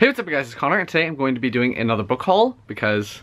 Hey, what's up guys, it's Connor, and today I'm going to be doing another book haul, because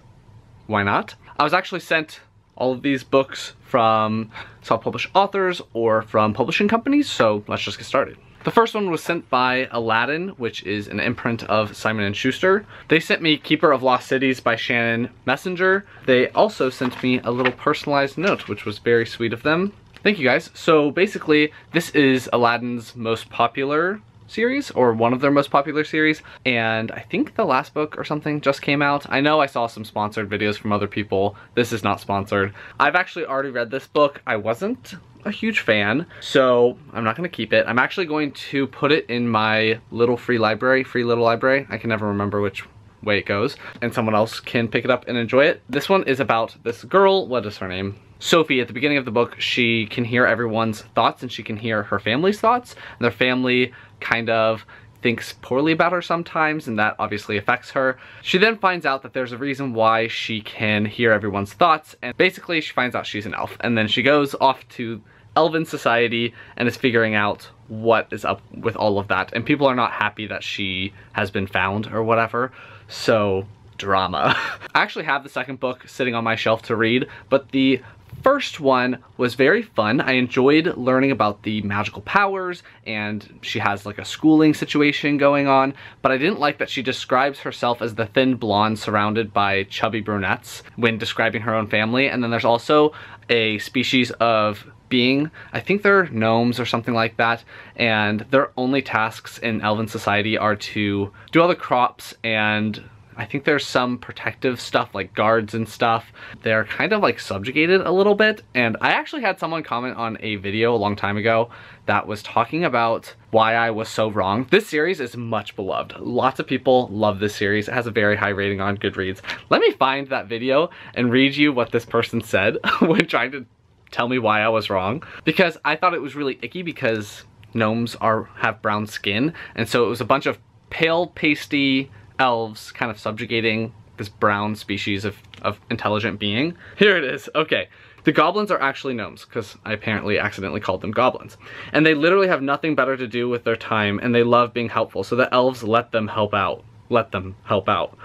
why not? I was actually sent all of these books from self-published authors or from publishing companies, so let's just get started. The first one was sent by Aladdin, which is an imprint of Simon & Schuster. They sent me Keeper of Lost Cities by Shannon Messenger. They also sent me a little personalized note, which was very sweet of them. Thank you guys. So basically, this is Aladdin's most popular series or one of their most popular series and I think the last book or something just came out. I know I saw some sponsored videos from other people. This is not sponsored. I've actually already read this book. I wasn't a huge fan, so I'm not gonna keep it. I'm actually going to put it in my little free library, free little library. I can never remember which way it goes, and someone else can pick it up and enjoy it. This one is about this girl, what is her name? Sophie, at the beginning of the book, she can hear everyone's thoughts and she can hear her family's thoughts. And their family kind of thinks poorly about her sometimes and that obviously affects her. She then finds out that there's a reason why she can hear everyone's thoughts and basically she finds out she's an elf and then she goes off to elven society and is figuring out what is up with all of that and people are not happy that she has been found or whatever so drama. I actually have the second book sitting on my shelf to read but the first one was very fun. I enjoyed learning about the magical powers and she has like a schooling situation going on, but I didn't like that she describes herself as the thin blonde surrounded by chubby brunettes when describing her own family. And then there's also a species of being, I think they're gnomes or something like that, and their only tasks in Elven society are to do all the crops and I think there's some protective stuff like guards and stuff. They're kind of like subjugated a little bit. And I actually had someone comment on a video a long time ago that was talking about why I was so wrong. This series is much beloved. Lots of people love this series. It has a very high rating on Goodreads. Let me find that video and read you what this person said when trying to tell me why I was wrong. Because I thought it was really icky because gnomes are have brown skin. And so it was a bunch of pale, pasty, elves kind of subjugating this brown species of, of intelligent being. Here it is. Okay. The goblins are actually gnomes, because I apparently accidentally called them goblins. And they literally have nothing better to do with their time, and they love being helpful, so the elves let them help out. Let them help out.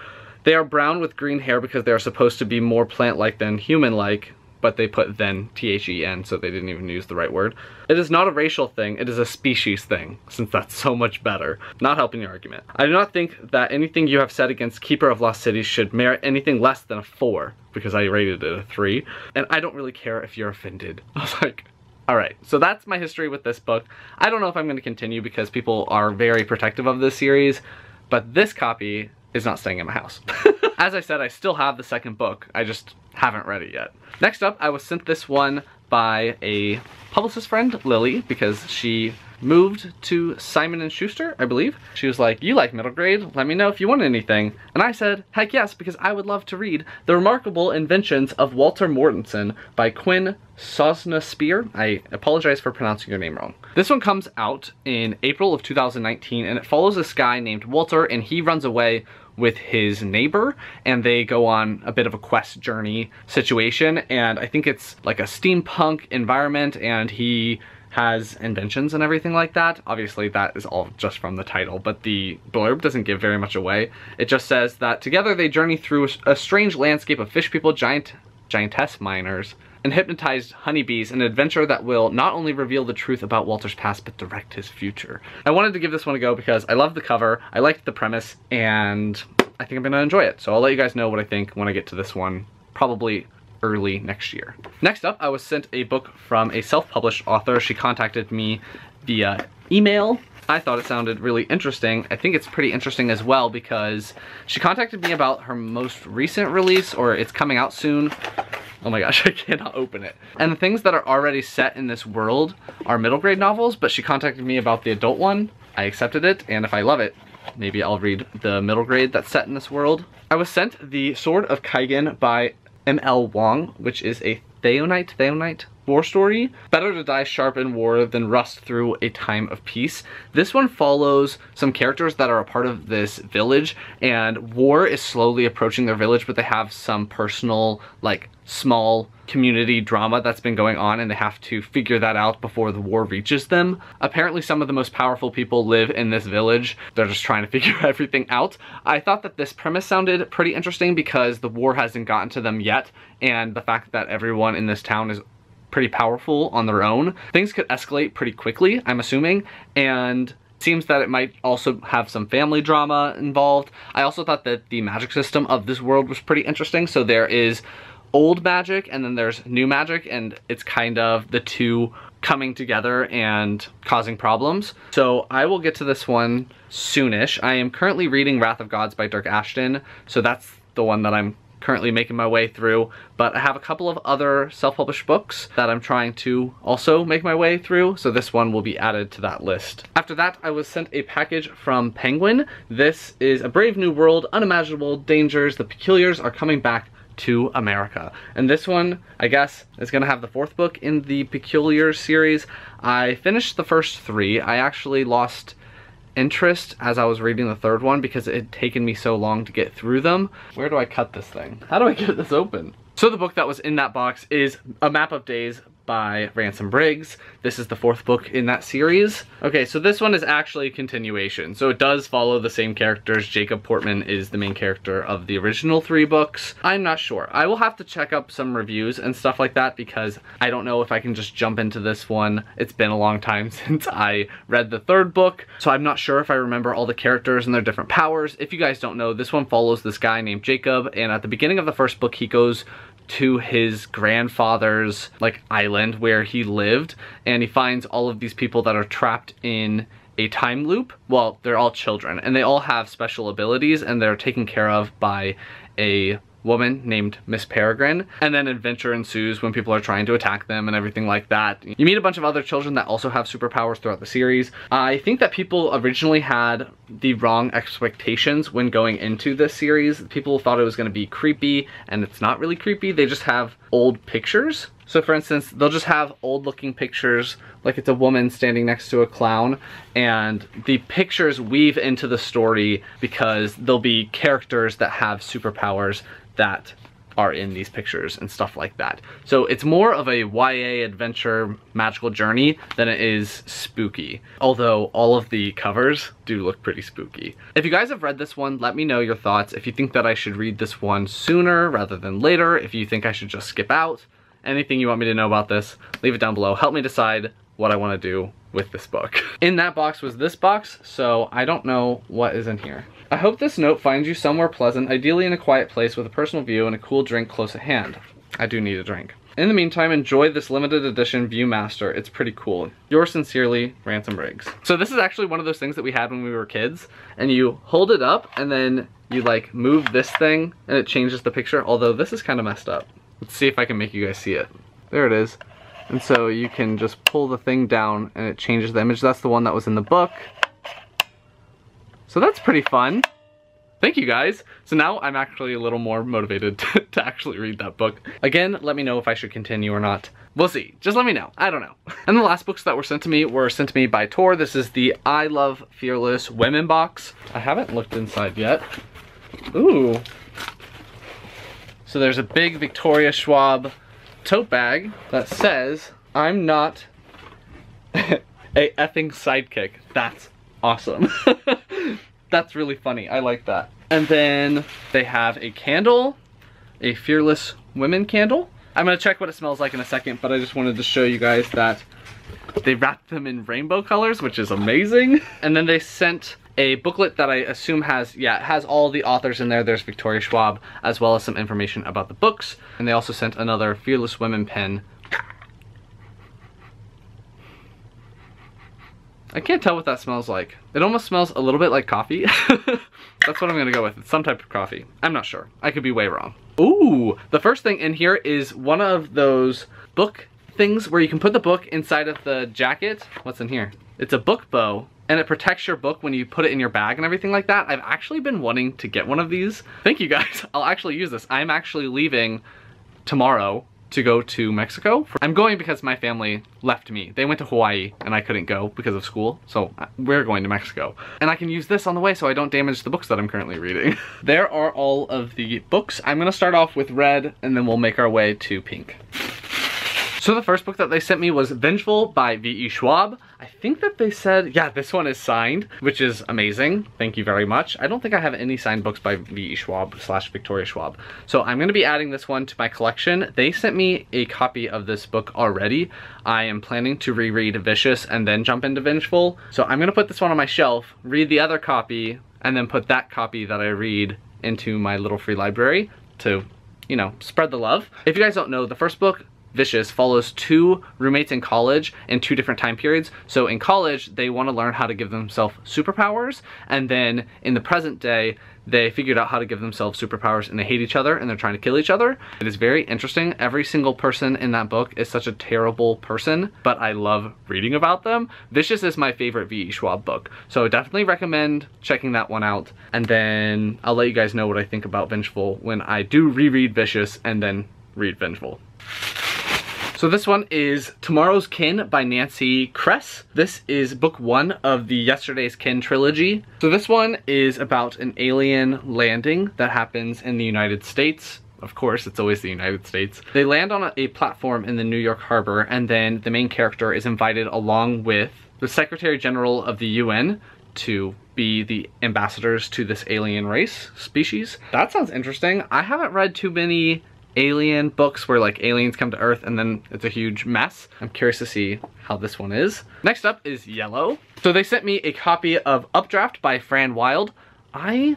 They are brown with green hair because they are supposed to be more plant-like than human-like, but they put then, T-H-E-N, so they didn't even use the right word. It is not a racial thing, it is a species thing, since that's so much better. Not helping your argument. I do not think that anything you have said against Keeper of Lost Cities should merit anything less than a 4, because I rated it a 3, and I don't really care if you're offended. I was like, Alright, so that's my history with this book. I don't know if I'm going to continue because people are very protective of this series, but this copy is not staying in my house. As I said, I still have the second book. I just haven't read it yet. Next up, I was sent this one by a publicist friend, Lily, because she moved to Simon & Schuster, I believe. She was like, you like middle grade? Let me know if you want anything. And I said, heck yes, because I would love to read The Remarkable Inventions of Walter Mortinson by Quinn Sosna-Spear. I apologize for pronouncing your name wrong. This one comes out in April of 2019 and it follows this guy named Walter and he runs away with his neighbor and they go on a bit of a quest journey situation and I think it's like a steampunk environment and he has inventions and everything like that. Obviously that is all just from the title, but the blurb doesn't give very much away. It just says that together they journey through a strange landscape of fish people, giant, giantess miners, and hypnotized honeybees, an adventure that will not only reveal the truth about Walter's past, but direct his future. I wanted to give this one a go because I love the cover, I liked the premise, and I think I'm gonna enjoy it. So I'll let you guys know what I think when I get to this one, probably early next year. Next up, I was sent a book from a self-published author. She contacted me via email I thought it sounded really interesting. I think it's pretty interesting as well because she contacted me about her most recent release or it's coming out soon. Oh my gosh, I cannot open it. And the things that are already set in this world are middle grade novels, but she contacted me about the adult one. I accepted it, and if I love it, maybe I'll read the middle grade that's set in this world. I was sent The Sword of Kaigen by M.L. Wang, which is a Theonite, Theonite, war story. Better to die sharp in war than rust through a time of peace. This one follows some characters that are a part of this village and war is slowly approaching their village but they have some personal like small community drama that's been going on and they have to figure that out before the war reaches them. Apparently some of the most powerful people live in this village. They're just trying to figure everything out. I thought that this premise sounded pretty interesting because the war hasn't gotten to them yet and the fact that everyone in this town is pretty powerful on their own. Things could escalate pretty quickly, I'm assuming, and seems that it might also have some family drama involved. I also thought that the magic system of this world was pretty interesting. So there is old magic and then there's new magic and it's kind of the two coming together and causing problems. So I will get to this one soonish. I am currently reading Wrath of Gods by Dirk Ashton. So that's the one that I'm currently making my way through, but I have a couple of other self-published books that I'm trying to also make my way through, so this one will be added to that list. After that, I was sent a package from Penguin. This is A Brave New World, Unimaginable Dangers, The Peculiars are coming back to America. And this one, I guess, is gonna have the fourth book in the Peculiar series. I finished the first three. I actually lost interest as I was reading the third one because it had taken me so long to get through them. Where do I cut this thing? How do I get this open? So the book that was in that box is A Map of Days by Ransom Riggs. This is the fourth book in that series. Okay, so this one is actually a continuation. So it does follow the same characters. Jacob Portman is the main character of the original three books. I'm not sure. I will have to check up some reviews and stuff like that because I don't know if I can just jump into this one. It's been a long time since I read the third book, so I'm not sure if I remember all the characters and their different powers. If you guys don't know, this one follows this guy named Jacob, and at the beginning of the first book, he goes to his grandfather's like island where he lived and he finds all of these people that are trapped in a time loop. Well, they're all children and they all have special abilities and they're taken care of by a woman named Miss Peregrine, and then adventure ensues when people are trying to attack them and everything like that. You meet a bunch of other children that also have superpowers throughout the series. I think that people originally had the wrong expectations when going into this series. People thought it was going to be creepy, and it's not really creepy. They just have old pictures so for instance, they'll just have old looking pictures, like it's a woman standing next to a clown, and the pictures weave into the story because there'll be characters that have superpowers that are in these pictures and stuff like that. So it's more of a YA adventure magical journey than it is spooky. Although all of the covers do look pretty spooky. If you guys have read this one, let me know your thoughts. If you think that I should read this one sooner rather than later, if you think I should just skip out, anything you want me to know about this, leave it down below. Help me decide what I want to do with this book. In that box was this box, so I don't know what is in here. I hope this note finds you somewhere pleasant, ideally in a quiet place with a personal view and a cool drink close at hand. I do need a drink. In the meantime, enjoy this limited edition Viewmaster. It's pretty cool. Yours sincerely, Ransom Riggs. So this is actually one of those things that we had when we were kids, and you hold it up and then you like move this thing and it changes the picture, although this is kind of messed up. Let's see if I can make you guys see it. There it is. And so you can just pull the thing down and it changes the image. That's the one that was in the book. So that's pretty fun. Thank you guys. So now I'm actually a little more motivated to, to, actually read that book. Again, let me know if I should continue or not. We'll see. Just let me know. I don't know. And the last books that were sent to me were sent to me by Tor. This is the I Love Fearless Women box. I haven't looked inside yet. Ooh. So there's a big Victoria Schwab tote bag that says, I'm not a effing sidekick. That's awesome. That's really funny. I like that. And then they have a candle, a Fearless Women candle. I'm gonna check what it smells like in a second, but I just wanted to show you guys that they wrapped them in rainbow colors, which is amazing. And then they sent a booklet that I assume has, yeah, has all the authors in there. There's Victoria Schwab, as well as some information about the books. And they also sent another Fearless Women pen I can't tell what that smells like. It almost smells a little bit like coffee. That's what I'm gonna go with. It's some type of coffee. I'm not sure. I could be way wrong. Ooh, the first thing in here is one of those book things where you can put the book inside of the jacket. What's in here? It's a book bow and it protects your book when you put it in your bag and everything like that. I've actually been wanting to get one of these. Thank you guys. I'll actually use this. I'm actually leaving tomorrow to go to Mexico. I'm going because my family left me. They went to Hawaii and I couldn't go because of school, so uh, we're going to Mexico. And I can use this on the way so I don't damage the books that I'm currently reading. there are all of the books. I'm gonna start off with red and then we'll make our way to pink. So the first book that they sent me was Vengeful by V.E. Schwab. I think that they said, yeah, this one is signed, which is amazing. Thank you very much. I don't think I have any signed books by V.E. Schwab slash Victoria Schwab. So I'm going to be adding this one to my collection. They sent me a copy of this book already. I am planning to reread Vicious and then jump into Vengeful. So I'm going to put this one on my shelf, read the other copy, and then put that copy that I read into my little free library to you know, spread the love. If you guys don't know, the first book Vicious follows two roommates in college in two different time periods. So in college, they want to learn how to give themselves superpowers, and then in the present day, they figured out how to give themselves superpowers and they hate each other and they're trying to kill each other. It is very interesting. Every single person in that book is such a terrible person, but I love reading about them. Vicious is my favorite V.E. Schwab book, so definitely recommend checking that one out. And then I'll let you guys know what I think about Vengeful when I do reread Vicious and then read Vengeful. So this one is Tomorrow's Kin by Nancy Kress. This is book one of the Yesterday's Kin trilogy. So this one is about an alien landing that happens in the United States. Of course, it's always the United States. They land on a, a platform in the New York harbor and then the main character is invited along with the Secretary General of the UN to be the ambassadors to this alien race species. That sounds interesting. I haven't read too many alien books where like aliens come to Earth and then it's a huge mess. I'm curious to see how this one is. Next up is Yellow. So they sent me a copy of Updraft by Fran Wilde. I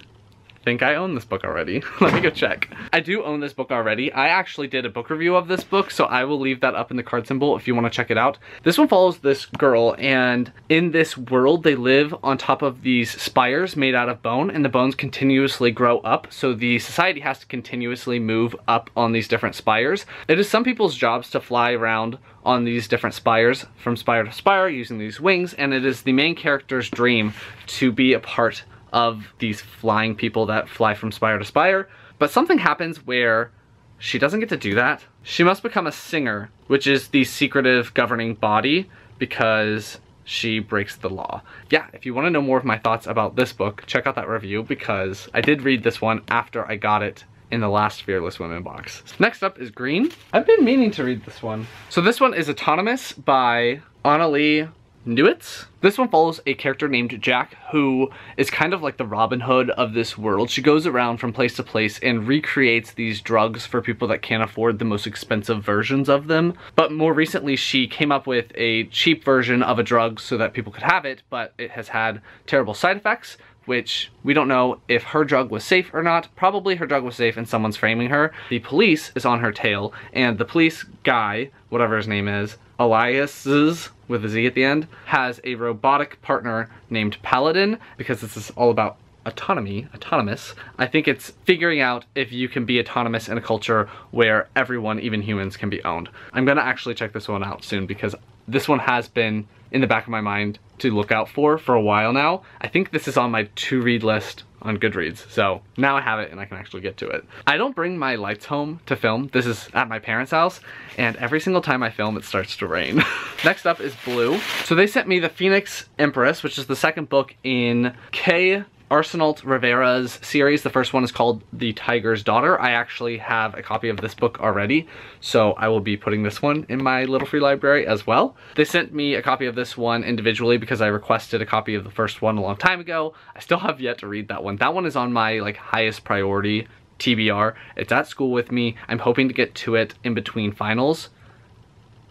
think I own this book already. Let me go check. I do own this book already. I actually did a book review of this book, so I will leave that up in the card symbol if you want to check it out. This one follows this girl, and in this world, they live on top of these spires made out of bone, and the bones continuously grow up, so the society has to continuously move up on these different spires. It is some people's jobs to fly around on these different spires from spire to spire using these wings and it is the main character's dream to be a part of these flying people that fly from spire to spire. But something happens where she doesn't get to do that. She must become a singer, which is the secretive governing body because she breaks the law. Yeah, if you want to know more of my thoughts about this book, check out that review because I did read this one after I got it in the last Fearless Women box. Next up is Green. I've been meaning to read this one. So this one is Autonomous by Annalee Newitz. This one follows a character named Jack who is kind of like the Robin Hood of this world. She goes around from place to place and recreates these drugs for people that can't afford the most expensive versions of them. But more recently she came up with a cheap version of a drug so that people could have it, but it has had terrible side effects which we don't know if her drug was safe or not. Probably her drug was safe and someone's framing her. The police is on her tail and the police guy, whatever his name is, Eliasz with a Z at the end, has a robotic partner named Paladin because this is all about autonomy, autonomous. I think it's figuring out if you can be autonomous in a culture where everyone, even humans, can be owned. I'm gonna actually check this one out soon because this one has been in the back of my mind to look out for for a while now. I think this is on my to read list on Goodreads. So now I have it and I can actually get to it. I don't bring my lights home to film. This is at my parents' house and every single time I film it starts to rain. Next up is Blue. So they sent me The Phoenix Empress, which is the second book in Kay Arsenault Rivera's series. The first one is called The Tiger's Daughter. I actually have a copy of this book already, so I will be putting this one in my little free library as well. They sent me a copy of this one individually because I requested a copy of the first one a long time ago. I still have yet to read that one. That one is on my like highest priority TBR. It's at school with me. I'm hoping to get to it in between finals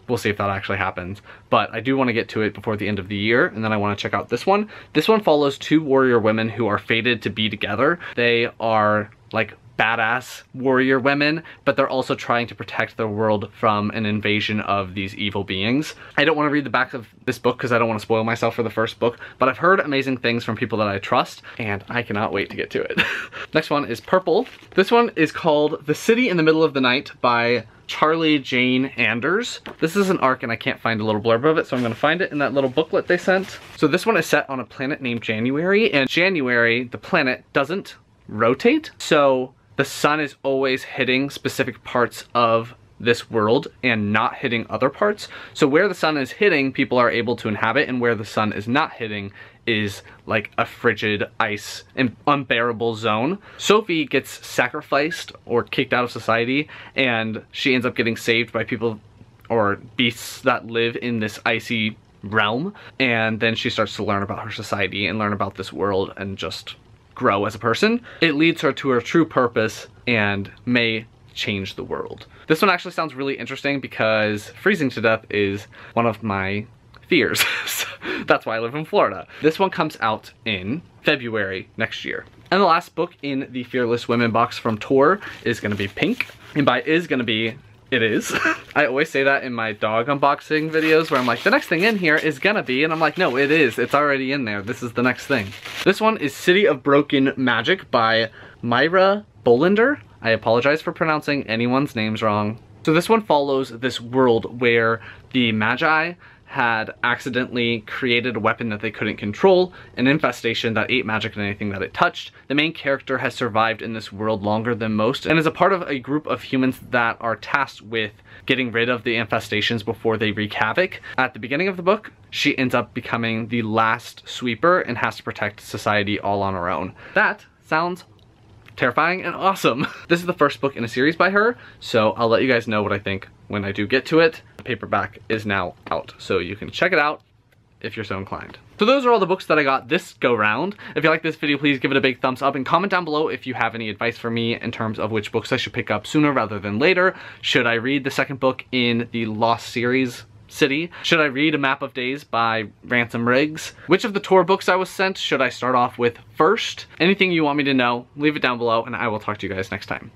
we'll see if that actually happens. But I do want to get to it before the end of the year, and then I want to check out this one. This one follows two warrior women who are fated to be together. They are like badass warrior women, but they're also trying to protect the world from an invasion of these evil beings. I don't want to read the back of this book because I don't want to spoil myself for the first book, but I've heard amazing things from people that I trust, and I cannot wait to get to it. Next one is Purple. This one is called The City in the Middle of the Night by Charlie Jane Anders. This is an arc and I can't find a little blurb of it, so I'm gonna find it in that little booklet they sent. So this one is set on a planet named January, and January, the planet, doesn't rotate. So the sun is always hitting specific parts of this world and not hitting other parts. So where the sun is hitting, people are able to inhabit, and where the sun is not hitting is like a frigid ice unbearable zone. Sophie gets sacrificed or kicked out of society and she ends up getting saved by people or beasts that live in this icy realm and then she starts to learn about her society and learn about this world and just grow as a person. It leads her to her true purpose and may change the world. This one actually sounds really interesting because freezing to death is one of my fears. That's why I live in Florida. This one comes out in February next year. And the last book in the Fearless Women box from Tor is gonna be Pink. And by is gonna be, it is. I always say that in my dog unboxing videos where I'm like, the next thing in here is gonna be, and I'm like, no, it is. It's already in there. This is the next thing. This one is City of Broken Magic by Mirah Bolender. I apologize for pronouncing anyone's names wrong. So this one follows this world where the Magi had accidentally created a weapon that they couldn't control, an infestation that ate magic and anything that it touched. The main character has survived in this world longer than most and is a part of a group of humans that are tasked with getting rid of the infestations before they wreak havoc. At the beginning of the book, she ends up becoming the last sweeper and has to protect society all on her own. That sounds terrifying and awesome. This is the first book in a series by her, so I'll let you guys know what I think when I do get to it. The paperback is now out, so you can check it out if you're so inclined. So those are all the books that I got this go round. If you like this video, please give it a big thumbs up and comment down below if you have any advice for me in terms of which books I should pick up sooner rather than later. Should I read the second book in the Lost series city? Should I read A Map of Days by Ransom Riggs? Which of the Tor books I was sent should I start off with first? Anything you want me to know, leave it down below and I will talk to you guys next time.